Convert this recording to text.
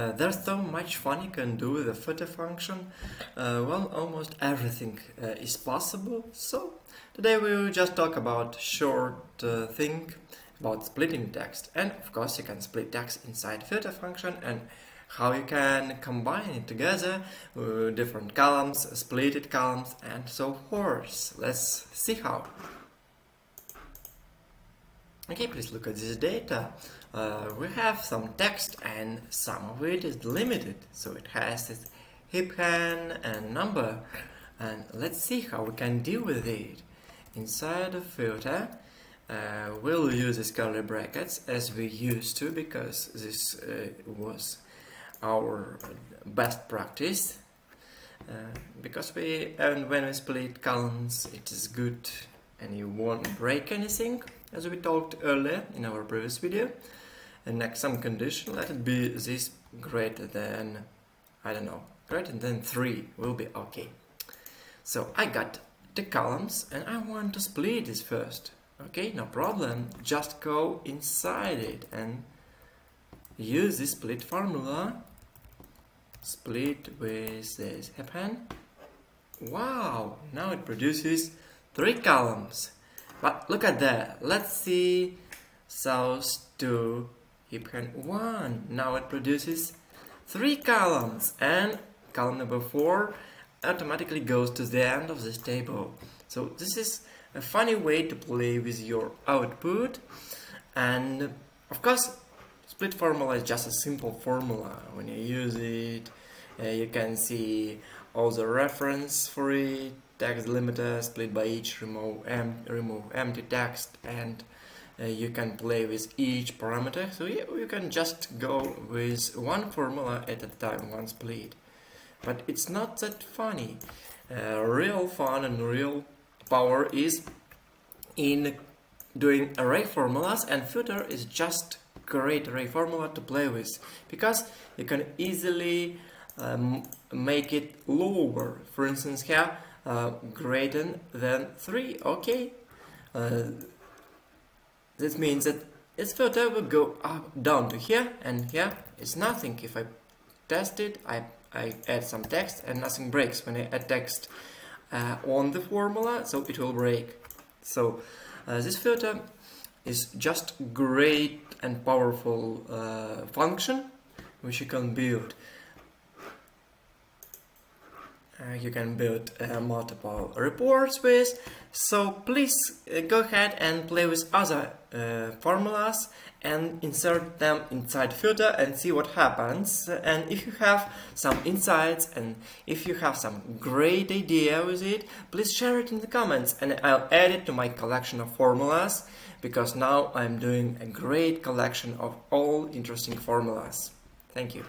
Uh, there's so much fun you can do with the filter function. Uh, well, almost everything uh, is possible. So today we will just talk about short uh, thing about splitting text. And of course you can split text inside filter function and how you can combine it together with different columns, splitted columns and so forth. Let's see how. Okay, please look at this data. Uh, we have some text and some of it is limited. So it has this hyphen and number. And let's see how we can deal with it. Inside the filter, uh, we'll use these curly brackets as we used to because this uh, was our best practice. Uh, because we and when we split columns it is good and you won't break anything as we talked earlier in our previous video. And next some condition let it be this greater than I don't know greater than 3 will be okay. So I got the columns and I want to split this first okay? No problem. Just go inside it and use this split formula. Split with this hyphen wow! Now it produces three columns. But look at that. Let's see. Cells to hyphen 1 now it produces three columns. And column number 4 automatically goes to the end of this table. So this is a funny way to play with your output. And of course split formula is just a simple formula. When you use it you can see all the reference for it text delimiter split by each remove em remove empty text and uh, you can play with each parameter. So yeah, you can just go with one formula at a time one split but it's not that funny. Uh, real fun and real power is in doing array formulas and filter is just great array formula to play with. Because you can easily um, make it lower. For instance here uh, greater than 3 okay. Uh, this means that this filter will go up down to here and here it's nothing. If I test it I, I add some text and nothing breaks when I add text uh, on the formula so it will break. So uh, this filter is just great and powerful uh, function which you can build uh, you can build uh, multiple reports with so please uh, go ahead and play with other uh, formulas and insert them inside filter and see what happens and if you have some insights and if you have some great idea with it please share it in the comments and I'll add it to my collection of formulas because now I'm doing a great collection of all interesting formulas. Thank you.